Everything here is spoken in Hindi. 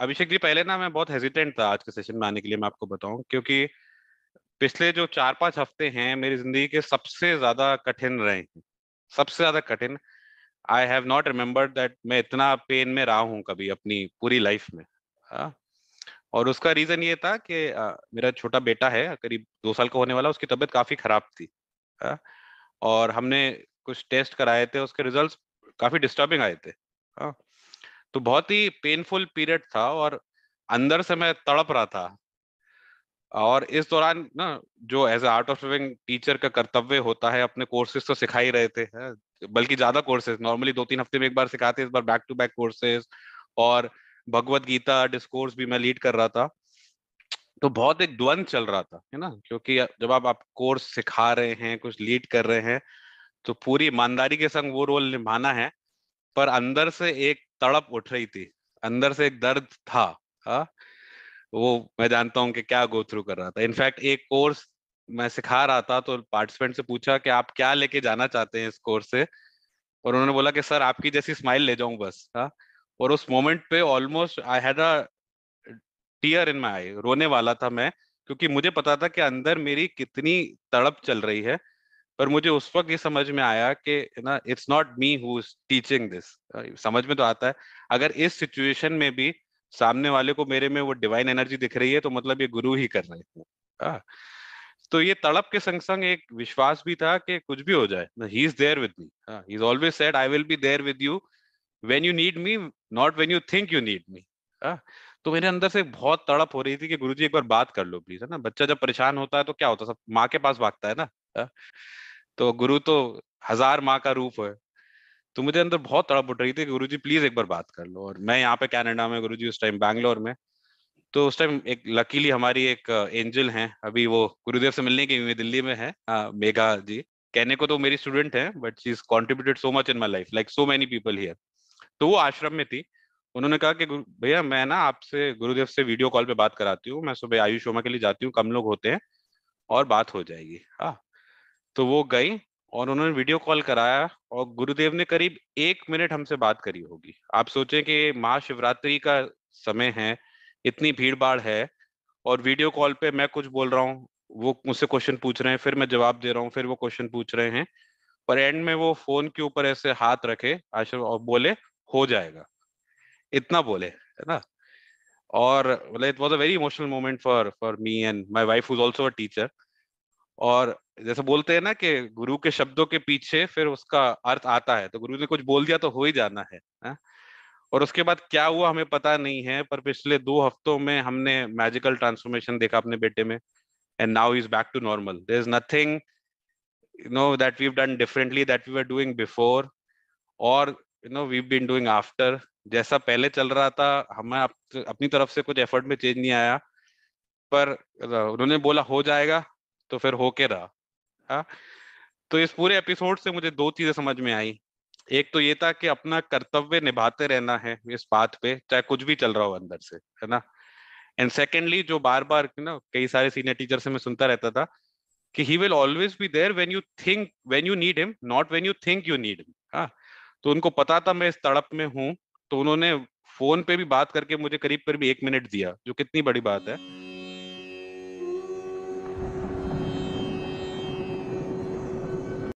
अभिषेक जी पहले ना मैं बहुत हेजिटेंट था आज के सेशन में आने के लिए मैं आपको बताऊँ क्योंकि पिछले जो चार पाँच हफ़्ते हैं मेरी ज़िंदगी के सबसे ज़्यादा कठिन रहे हैं। सबसे ज़्यादा कठिन। I have not remembered that मैं इतना पेन में रहा हूँ कभी अपनी पूरी लाइफ में। हाँ। और उसका रीजन ये था कि मेरा छोटा बेटा है करीब दो साल का होने वाला उसकी तबीयत काफ़ी खराब थी। आ, और हमने कुछ टेस्ट कराए थे उसके रिजल्ट्स काफ़ी डिस्टर्बिंग आए थे। आ, तो बहुत ही पेनफुल पीरियड था और अंदर से मैं तड़प रहा था। और इस दौरान ना, जो as art of living teacher का कर्तव्य होता है, अपने कोर्सेज तो सिखा ही रहे थे बल्कि ज़्यादा कोर्सेज नॉर्मली दो तीन हफ़्ते में एक बार सिखाते, इस बार बैक टू बैक कोर्सेज और भगवत गीता डिस्कोर्स भी मैं लीड कर रहा था। तो बहुत एक द्वंद चल रहा था, है ना, क्योंकि जब आप आप कोर्स सिखा रहे हैं, कुछ लीड कर रहे हैं तो पूरी ईमानदारी के संग वो रोल निभाना है, पर अंदर से एक तड़प उठ रही थी। अंदर से एक दर्द था, हा? वो मैं जानता हूँ कि क्या गो थ्रू कर रहा था। इनफैक्ट एक कोर्स मैं सिखा रहा था तो पार्टिसिपेंट से पूछा कि आप क्या लेके जाना चाहते हैं इस कोर्स से? और उन्होंने बोला कि, सर, आपकी जैसी स्माइल ले जाऊँ बस। हा? और उस मोमेंट पे almost I had a tear in my eye रोने वाला था मैं, क्योंकि मुझे पता था कि अंदर मेरी कितनी तड़प चल रही है। पर मुझे उस वक्त ये समझ में आया कि ना it's not me who teaching this समझ में तो आता है। अगर इस सिचुएशन में भी सामने वाले को मेरे में वो डिवाइन एनर्जी दिख रही है तो मतलब ये गुरु ही कर रहे हैं। तो ये तड़प के संग संग एक विश्वास भी था कि कुछ भी हो जाए। He is there with me he is always said I will be there with you when you need me not when you think you need me तो मेरे अंदर से बहुत तड़प हो रही थी कि गुरुजी एक बार बात कर लो प्लीज़ है ना? बच्चा जब परेशान होता है तो क्या होता है? सब माँ के पास भागता है ना। तो गुरु तो हज़ार माँ का रूप है। तो मुझे अंदर बहुत तड़प उठ रही थी गुरु जी प्लीज़ एक बार बात कर लो। और मैं यहाँ पे कैनेडा में गुरु जी उस टाइम बैंगलोर में। तो उस टाइम एक लकीली हमारी एक एंजल है। अभी वो गुरुदेव से मिलने की हुई दिल्ली में है मेघा जी। कहने को तो मेरी स्टूडेंट है but she is contributed so much in my life like so many people here तो वो आश्रम में थी। उन्होंने कहा कि भैया मैं ना आपसे, गुरुदेव से वीडियो कॉल पे बात कराती हूँ। मैं सुबह आयुष शोमा के लिए जाती हूँ, कम लोग होते हैं और बात हो जाएगी। हाँ। तो वो गई और उन्होंने वीडियो कॉल कराया और गुरुदेव ने करीब एक मिनट हमसे बात करी होगी। आप सोचें कि महाशिवरात्रि का समय है, इतनी भीड़ भाड़ है और वीडियो कॉल पे मैं कुछ बोल रहा हूँ, वो मुझसे क्वेश्चन पूछ रहे हैं, फिर मैं जवाब दे रहा हूँ, फिर वो क्वेश्चन पूछ रहे हैं, पर एंड में वो फ़ोन के ऊपर ऐसे हाथ रखे आश्रम और बोले, हो जाएगा। इतना बोले, है ना? और मतलब it was a very emotional moment for for me and my wife also a teacher और जैसे बोलते हैं ना कि गुरु के शब्दों के पीछे फिर उसका अर्थ आता है तो गुरु ने कुछ बोल दिया तो हो ही जाना है हा? और उसके बाद क्या हुआ हमें पता नहीं है पर पिछले दो हफ्तों में हमने मैजिकल ट्रांसफॉर्मेशन देखा अपने बेटे में and now is back to normal there is nothing you know that we've done differently that we were doing before or you know we've been doing after. जैसा पहले चल रहा था हमें अप, अपनी तरफ़ से कुछ एफर्ट में चेंज नहीं आया पर उन्होंने बोला हो जाएगा तो फिर होके रहा। हा? तो इस पूरे एपिसोड से मुझे दो चीज़ें समझ में आई। एक तो ये था कि अपना कर्तव्य निभाते रहना है इस बात पे, चाहे कुछ भी चल रहा हो अंदर से, है ना? एंड सेकेंडली जो बार बार ना, कई सारे सीनियर टीचर से मैं सुनता रहता था कि he will always be there when you think when you need him not when you think you need him हाँ? तो उनको पता था मैं इस तड़प में हूँ तो उन्होंने फ़ोन पे भी बात करके मुझे करीब करीब एक मिनट दिया, जो कितनी बड़ी बात है।